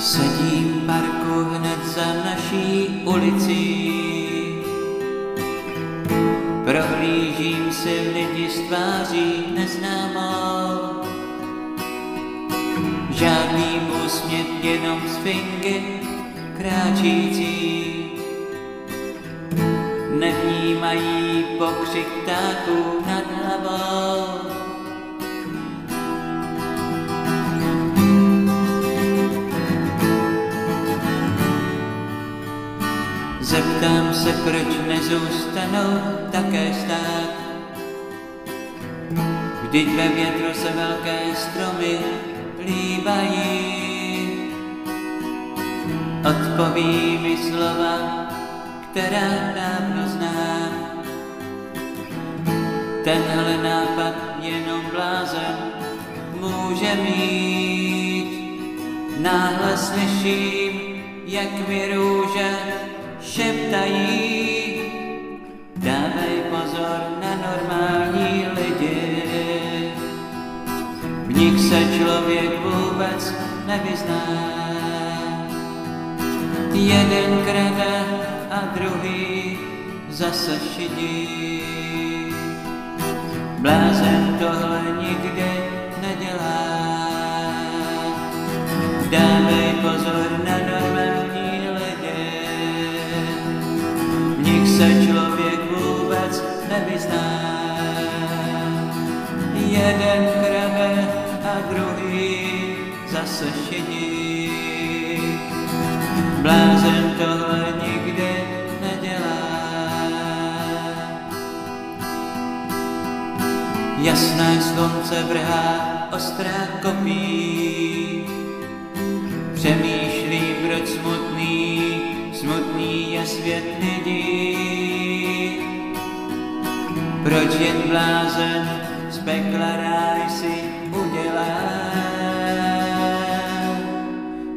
Sedím parku hned za naší ulicí. Prohlížím si lidi z tváří neznámou. Žádný úsměv, jenom sfinky kráčící. Nevnímají pokřik ptáků nad hlavou. Zeptám se, proč nezůstanou také stát. Vždyť ve větru se velké stromy líbají. Odpoví mi slova, která dávno znám. Tenhle nápad jenom blázen může mít. Náhle slyším, jak mi růže šeptají, dávej pozor na normální lidi. V nich se člověk vůbec nevyzná. Jeden krade a druhý zase šidí. Blázen tohle se člověk vůbec nevyzná. Jeden krade a druhý zase šidí. Blázen tohle nikdy nedělá. Jasné slunce vrhá ostrá kopí. Přemýšlí, svět. Proč jen blázen z pekla ráj si udělá.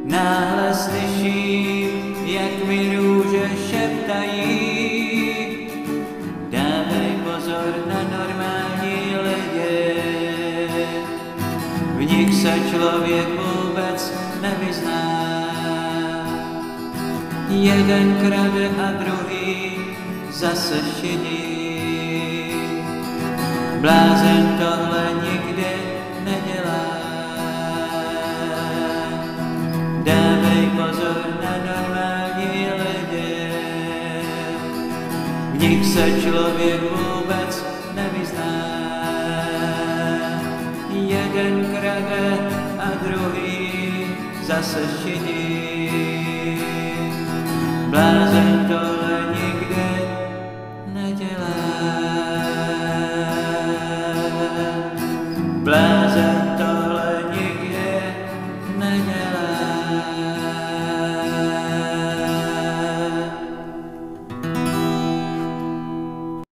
Náhle slyším, jak mi růže šeptají. Dávej pozor na normální lidi. V nich se člověk vůbec nevyzná. Jeden krade a druhý zase šidí. Blázen tohle nikdy nedělá. Dávej pozor na normální lidi. V nich se člověk vůbec nevyzná. Jeden krade a druhý zase šidí. Blázen tohle nikdy nedělá. Blázen